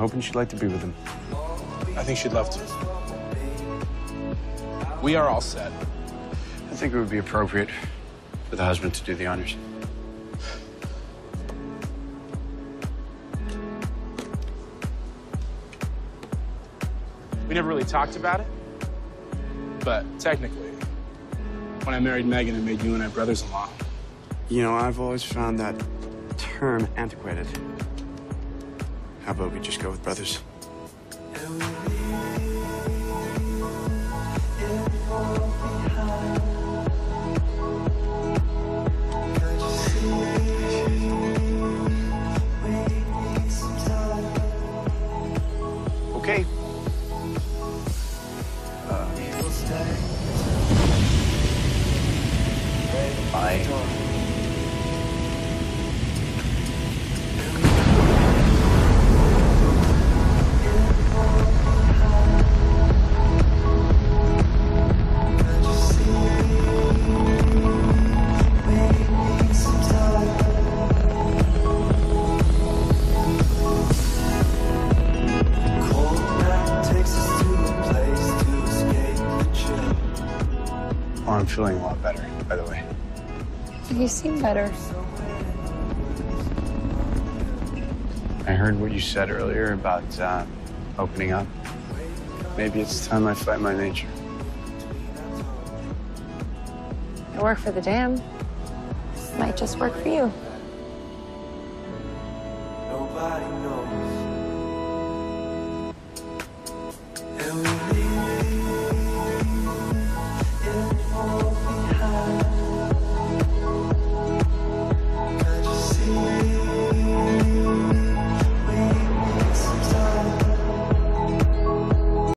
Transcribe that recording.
hoping she'd like to be with him. I think she'd love to. We are all set. I think it would be appropriate for the husband to do the honors. We never really talked about it, but technically, when I married Megan, I made you and I brothers-in-law. You know, I've always found that term antiquated. How about we just go with brothers? Okay. Uh, Bye. Oh, I'm feeling a lot better, by the way. You seem better. I heard what you said earlier about uh, opening up. Maybe it's time I fight my nature. I work for the dam. Might just work for you. Nobody knows.